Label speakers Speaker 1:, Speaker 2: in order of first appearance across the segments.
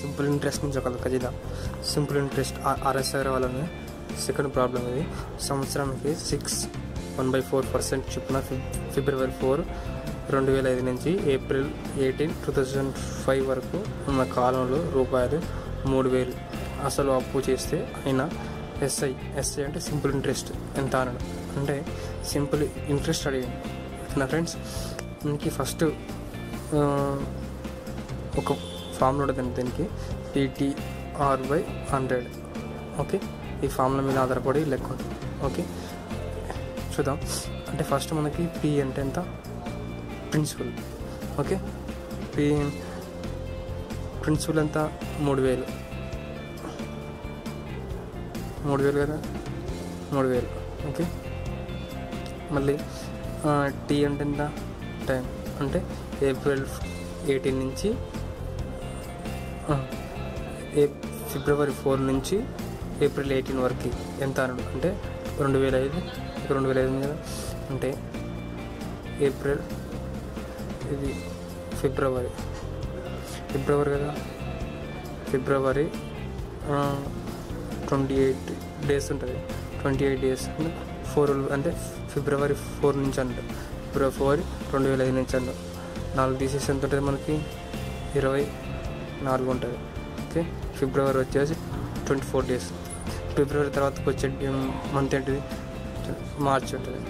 Speaker 1: Simple interest నుంచి ఒక లెక్క simple interest R S R వాళ్ళని. సెకండ్ ప్రాబ్లం ఇది. సంవత్సరానికి six one by four percent చొప్పున ఫిబ్రవరి ఫోర్ రెండు వేల ఐదు నుంచి April eighteen two thousand five వరకు ఉన్న కాలంలో రూపాయలు మూడు వేలు అసలు అప్పు చేస్తే అయినా ఎస్ఐ ఎస్ఐ అంటే సింపుల్ ఇంట్రెస్ట్ ఎంత అనడం. అంటే సింపుల్ ఇంట్రెస్ట్ అడిగింది నా ఫ్రెండ్స్ మనకి ఫస్ట్ ఒక ఫామ్లో ఉంటుంది దీనికి. P T R by hundred okay? ఈ ఫామ్ల మీద ఆధారపడి లెక్క ఓకే? చూద్దాం. అంటే ఫస్ట్ మనకి పి అంటే ఎంత? Principal okay? పి ప్రిన్సిపల్ ఎంత? మూడు వేలు. మూడు వేలు కదా? మూడు వేలు. ఓకే? మళ్ళీ టీ అంటే ఎంత? టైం అంటే ఏప్రిల్ ఎయిటీన్ నుంచి ఏ ఫిబ్రవరి ఫోర్ నుంచి ఏప్రిల్ ఎయిటీన్ వరకు ఎంత అంటే రెండు వేల ఐదు రెండు వేల ఐదు కదా. అంటే ఏప్రిల్ ఇది ఫిబ్రవరి. ఫిబ్రవరి కదా? ఫిబ్రవరి ట్వంటీ ఎయిట్ డేస్ ఉంటుంది. ట్వంటీ ఎయిట్ డేస్ ఫోర్ అంటే ఫిబ్రవరి ఫోర్ నుంచి అంట. ఫిబ్రవరి ఫోర్ రెండు వేల ఐదు నుంచి అంట. నాలుగు తీసేసి ఎంత ఉంటుంది మనకి? ఇరవై నాలుగు ఉంటుంది ఓకే? ఫిబ్రవరి వచ్చేసి ట్వంటీ ఫోర్ డేస్. ఫిబ్రవరి తర్వాతకి వచ్చే మంత్ ఏంటిది? మార్చ్ ఉంటుంది.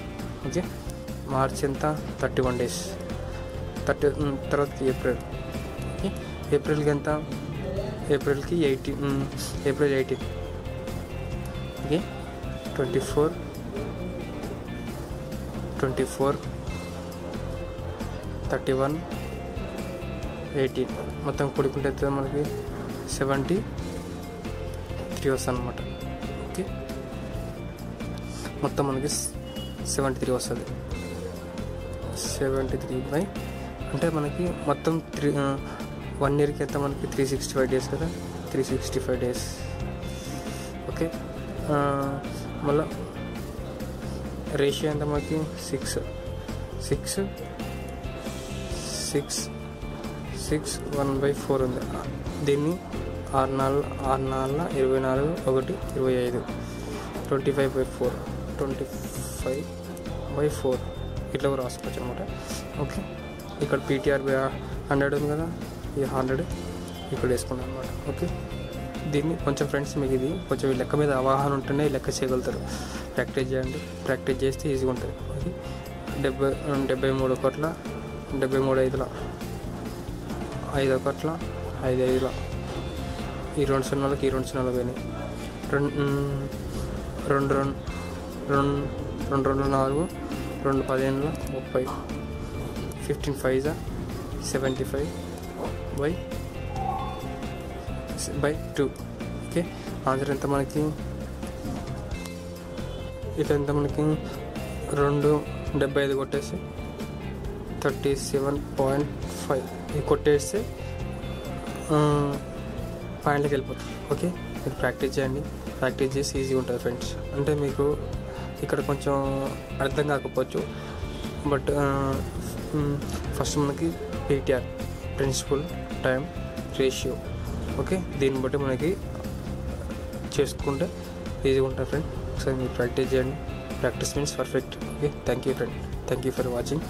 Speaker 1: ఓకే? మార్చ్ ఎంత? Thirty one days. థర్టీ తర్వాత ఏప్రిల్. ఓకే? ఏప్రిల్కి ఎంత? ఏప్రిల్కి eighteen April eighteen okay? Twenty four. Twenty four. Thirty one. Eighteen మొత్తం కూడుకుంటే ఎంత మనకి సెవెంటీ త్రీ వస్తుంది అనమాట ఓకే? మొత్తం మనకి సెవెంటీ త్రీ వస్తుంది. సెవెంటీ త్రీ బై అంటే మనకి మొత్తం త్రీ వన్ ఇయర్కి అయితే మనకి త్రీ సిక్స్టీ ఫైవ్ డేస్ కదా? Three sixty five days. Okay? మళ్ళీ రేషియో ఎంత మనకి? Six. Six. Six. Six one by four ఉంది. దీన్ని ఆరు నాలుగు ఆరు నాలుగు ఇరవై నాలుగు ఒకటి ఇరవై ఐదు. Twenty five by four. Twenty five by four. ఇట్లా కూడా రాసుకోవచ్చు అనమాట ఓకే. ఇక్కడ పీటీఆర్ బై హండ్రెడ్ ఉంది కదా? ఈ హండ్రెడ్ ఇక్కడ వేసుకున్నాను అనమాట ఓకే. దీన్ని కొంచెం ఫ్రెండ్స్ మీకు ఇది కొంచెం లెక్క మీద అవగాహన ఉంటేనే లెక్క చేయగలుగుతారు. ప్రాక్టీస్ చేయండి. ప్రాక్టీస్ చేస్తే ఈజీగా ఉంటుంది. డెబ్బై డెబ్బై మూడు కోట్ల డెబ్బై మూడు ఐదుల ఐదు ఒకట్ల ఐదు ఐదుల ఈ రెండు సున్నాలకి ఈ రెండు సున్నాలు పోయినాయి. రెండు రెండు రెండు రెండు రెండు రెండు నాలుగు రెండు పదిహేనుల ముప్పై. Fifteen five seventy five by by two. Okay answer ఎంత మనకి? ఇట్లా ఎంత మనకి? రెండు డెబ్బై ఐదు కొట్టేసి. థర్టీ సెవెన్ పాయింట్ ఫైవ్ ఇది కొట్టేస్తే పాయింట్లకి వెళ్ళిపోతుంది ఓకే? మీరు ప్రాక్టీస్ చేయండి. ప్రాక్టీస్ చేసి ఈజీగా ఉంటుంది ఫ్రెండ్స్. అంటే మీకు ఇక్కడ కొంచెం అర్థం కాకపోవచ్చు. బట్ ఫస్ట్ మనకి P T R principal time ratio. Okay? దీన్ని బట్టి మనకి చేసుకుంటే ఈజీగా ఉంటుంది ఫ్రెండ్. ఒకసారి మీరు ప్రాక్టీస్ చేయండి. Practice means perfect. Okay? Thank you friend. Thank you for watching.